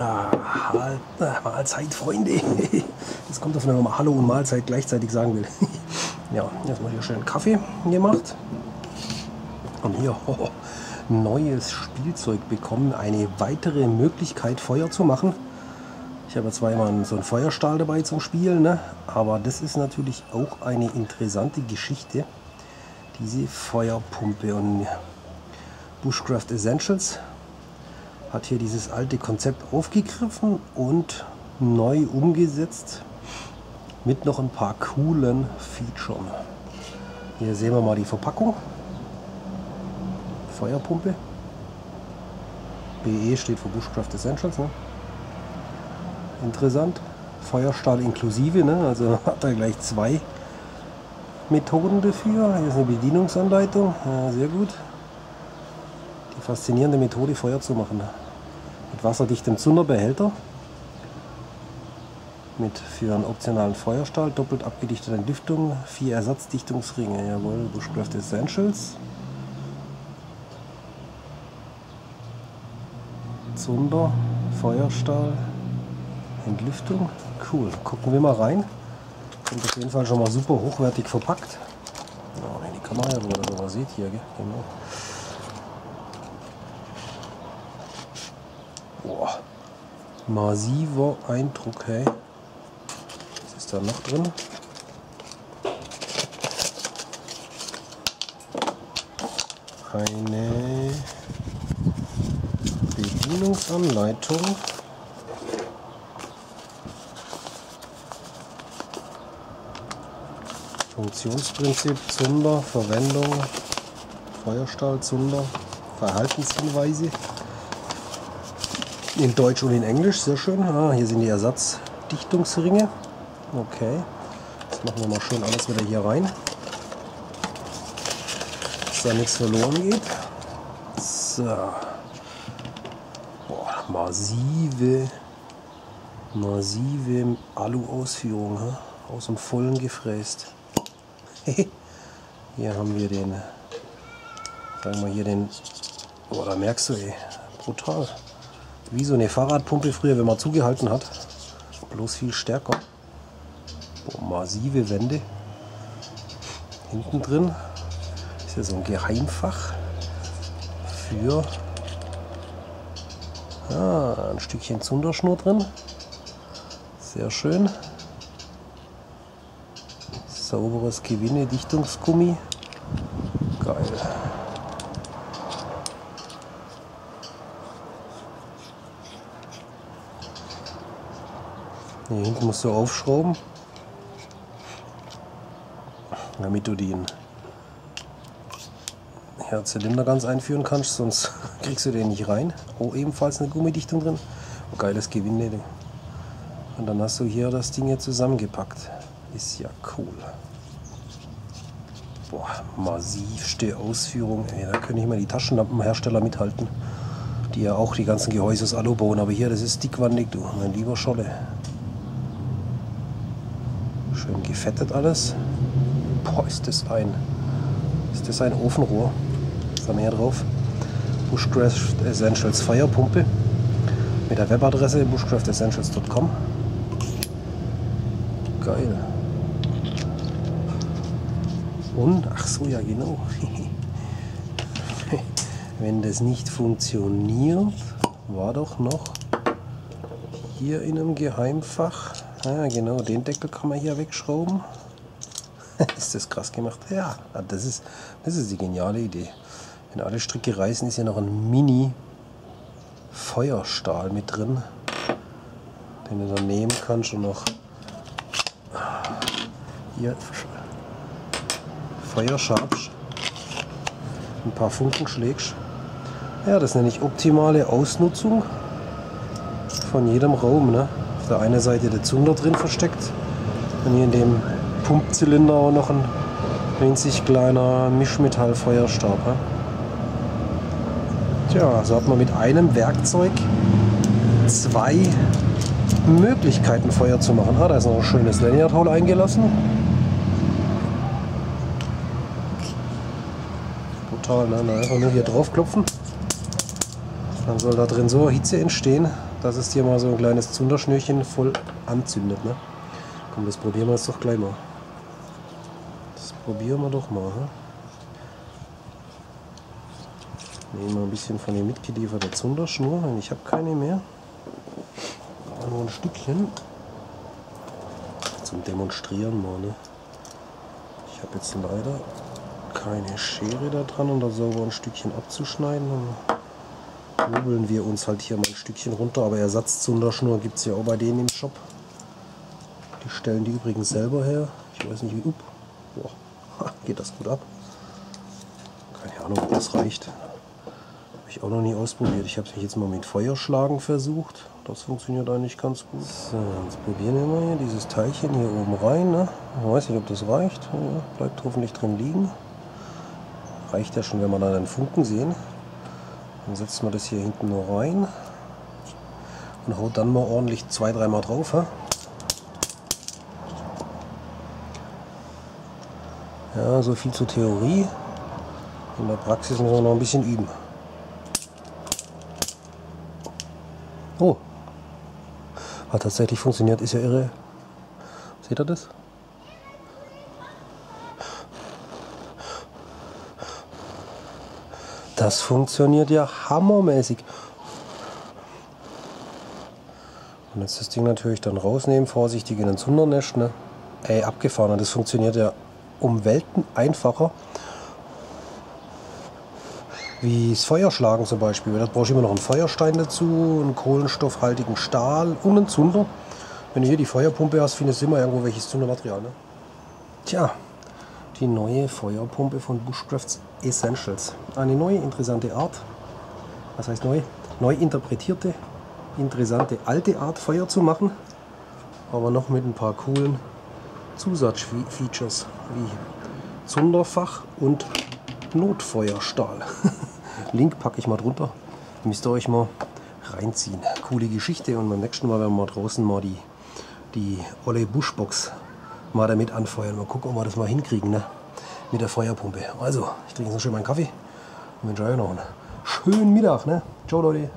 Ah, Mahlzeit, Freunde. Jetzt kommt auf wenn man Hallo und Mahlzeit gleichzeitig sagen will. ja, erstmal hier schön Kaffee gemacht. Und hier oh, neues Spielzeug bekommen. Eine weitere Möglichkeit, Feuer zu machen. Ich habe zwar immer so einen Feuerstahl dabei zum Spielen, ne? aber das ist natürlich auch eine interessante Geschichte. Diese Feuerpumpe und Bushcraft Essentials hat hier dieses alte Konzept aufgegriffen und neu umgesetzt mit noch ein paar coolen Features. Hier sehen wir mal die Verpackung. Feuerpumpe. BE steht für Bushcraft Essentials. Ne? Interessant. Feuerstahl inklusive, ne? also hat er gleich zwei Methoden dafür. Hier ist eine Bedienungsanleitung, ja, sehr gut. Die faszinierende Methode Feuer zu machen. Mit wasserdichtem Zunderbehälter. Mit für einen optionalen Feuerstahl, doppelt abgedichtete Lüftung, vier Ersatzdichtungsringe, jawohl, Bushcraft Essentials. Zunder, Feuerstahl, Entlüftung. Cool. Gucken wir mal rein. Sind auf jeden Fall schon mal super hochwertig verpackt. Oh, die Kamera, das aber seht hier, genau. Boah. Massiver Eindruck, hey. Was ist da noch drin? Eine Bedienungsanleitung. Funktionsprinzip, Zunder, Verwendung, Feuerstahl, Zunder, Verhaltenshinweise. In Deutsch und in Englisch, sehr schön. Ah, hier sind die Ersatzdichtungsringe. Okay, jetzt machen wir mal schön alles wieder hier rein, dass da nichts verloren geht. So. Boah, massive, massive Alu-Ausführung, aus dem Vollen gefräst. hier haben wir den, sagen wir hier den, oh, da merkst du, ey, brutal. Wie so eine Fahrradpumpe früher, wenn man zugehalten hat. Bloß viel stärker. Boah, massive Wände. Hinten drin ist ja so ein Geheimfach für ah, ein Stückchen Zunderschnur drin. Sehr schön sauberes Gewinne-Dichtungsgummi. Geil. Hier hinten musst du aufschrauben, damit du den ja, Zylinder ganz einführen kannst, sonst kriegst du den nicht rein. Oh, ebenfalls eine Gummidichtung drin. Oh, geiles Gewinde. Und dann hast du hier das Ding hier zusammengepackt. Ist ja cool. Boah, massivste Ausführung. Ey, da können nicht mal die Taschenlampenhersteller mithalten. Die ja auch die ganzen Gehäuse aus Alu bauen. Aber hier, das ist dickwandig, du, mein lieber Scholle. Schön gefettet alles. Boah, ist das ein. Ist das ein Ofenrohr? Haben wir hier drauf? Bushcraft Essentials Feuerpumpe. Mit der Webadresse bushcraftessentials.com. Geil. Und, ach so, ja genau. Wenn das nicht funktioniert, war doch noch hier in einem Geheimfach. Ja, genau, den Deckel kann man hier wegschrauben. ist das krass gemacht? Ja, das ist, das ist die geniale Idee. Wenn alle Stricke reißen, ist ja noch ein Mini-Feuerstahl mit drin, den du dann nehmen kannst und noch hier Feuer schabst, ein paar Funken schlägst. Ja, das nenne ich optimale Ausnutzung von jedem Raum. Ne? Der einen Seite der Zunder drin versteckt und hier in dem Pumpzylinder auch noch ein winzig kleiner Mischmetallfeuerstab. Ne? Tja, so hat man mit einem Werkzeug zwei Möglichkeiten Feuer zu machen. Ah, da ist noch ein schönes Lanyard-Hole eingelassen. brutal. Ne? Einfach nur hier drauf klopfen. Dann soll da drin so Hitze entstehen. Dass es dir mal so ein kleines Zunderschnürchen voll anzündet. Ne? Komm, das probieren wir jetzt doch gleich mal. Das probieren wir doch mal. Hm? Nehmen wir ein bisschen von der mitgelieferten Zunderschnur, denn ich habe keine mehr. Nur ein Stückchen zum Demonstrieren mal. Ne? Ich habe jetzt leider keine Schere da dran, um da sauber ein Stückchen abzuschneiden. Dann hobeln wir uns halt hier mal ein Stückchen runter, aber Ersatzzunderschnur gibt es ja auch bei denen im Shop. Die stellen die übrigens selber her. Ich weiß nicht wie. Up. Boah, geht das gut ab. Keine Ahnung, ob das reicht. Habe ich auch noch nie ausprobiert. Ich habe es jetzt mal mit Feuerschlagen versucht. Das funktioniert eigentlich ganz gut. So, jetzt probieren wir mal hier dieses Teilchen hier oben rein. Ne? Ich weiß nicht, ob das reicht. Ja, bleibt hoffentlich drin liegen. Reicht ja schon, wenn wir dann einen Funken sehen. Dann setzen wir das hier hinten nur rein. Und haut dann mal ordentlich zwei, dreimal drauf. Ha? Ja, so viel zur Theorie. In der Praxis müssen wir noch ein bisschen üben. Oh. Hat tatsächlich funktioniert, ist ja irre. Seht ihr das? Das funktioniert ja hammermäßig. Und jetzt das Ding natürlich dann rausnehmen, vorsichtig in den Zundernest. Ne? Ey, abgefahren. Das funktioniert ja um Welten einfacher wie das Feuerschlagen zum Beispiel. Da brauche ich immer noch einen Feuerstein dazu, einen kohlenstoffhaltigen Stahl und einen Zunder. Wenn du hier die Feuerpumpe hast, findest du immer irgendwo welches Zundermaterial. Ne? Tja, die neue Feuerpumpe von Bushcrafts Essentials. Eine neue interessante Art. Was heißt neu? Neu interpretierte, interessante alte Art Feuer zu machen. Aber noch mit ein paar coolen Zusatzfeatures wie Zunderfach und Notfeuerstahl. Link packe ich mal drunter. Müsst ihr euch mal reinziehen. Coole Geschichte und beim nächsten Mal werden wir draußen mal die, die olle Buschbox mal damit anfeuern. Mal gucken, ob wir das mal hinkriegen ne? mit der Feuerpumpe. Also, ich trinke jetzt noch schön meinen Kaffee und wünsche euch noch einen schönen Mittag. Ne? Ciao Leute.